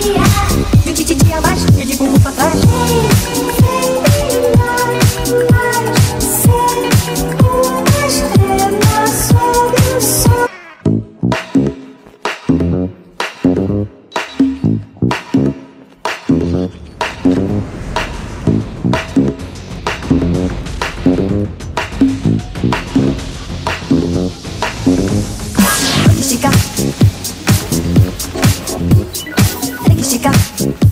E Tem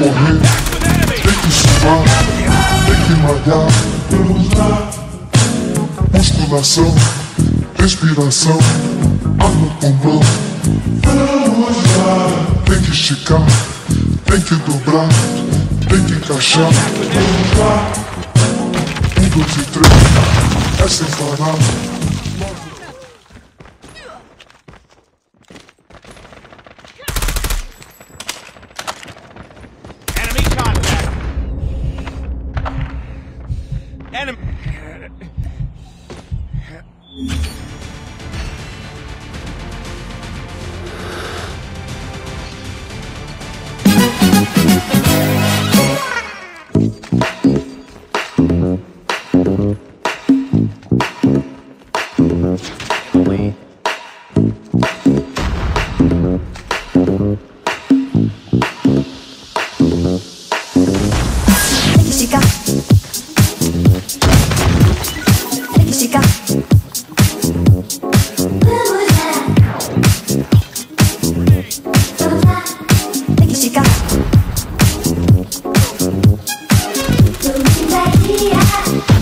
Correr, tem que suar, tem que malhar. Musculação, respiração, ar no pulmão. Vamos lá. Tem que esticar, tem que dobrar, tem que encaixar. Vamos lá. Um, dois e três, é sem parar.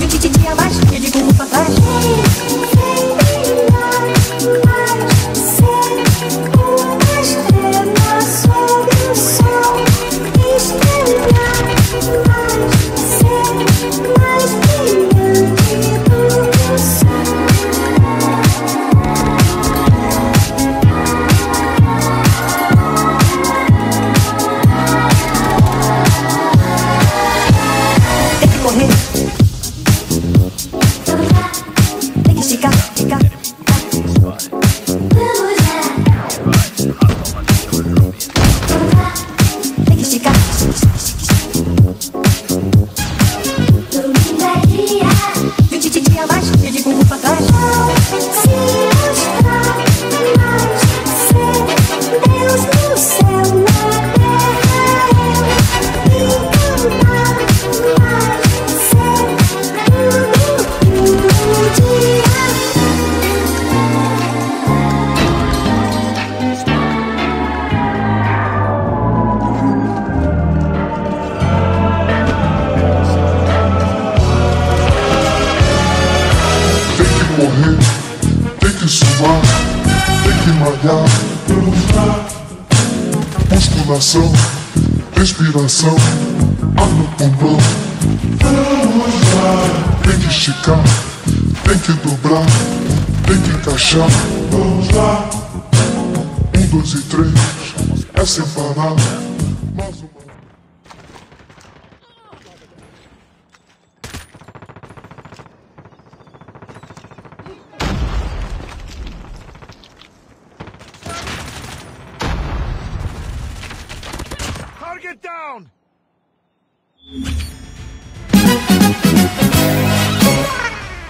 O tititi abaixo, e de bumbum pra trás. Vamos lá. Musculação, respiração, ar no pulmão. Vamos lá. Tem que esticar, tem que dobrar, tem que encaixar. Vamos lá. Um, dois e três, é sem parar. Get down!